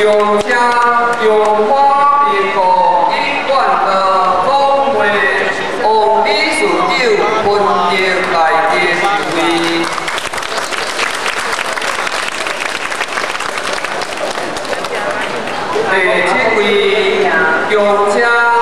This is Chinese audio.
用车、中华民国医院的总会，王理事长欢迎来这受会。第七位用车。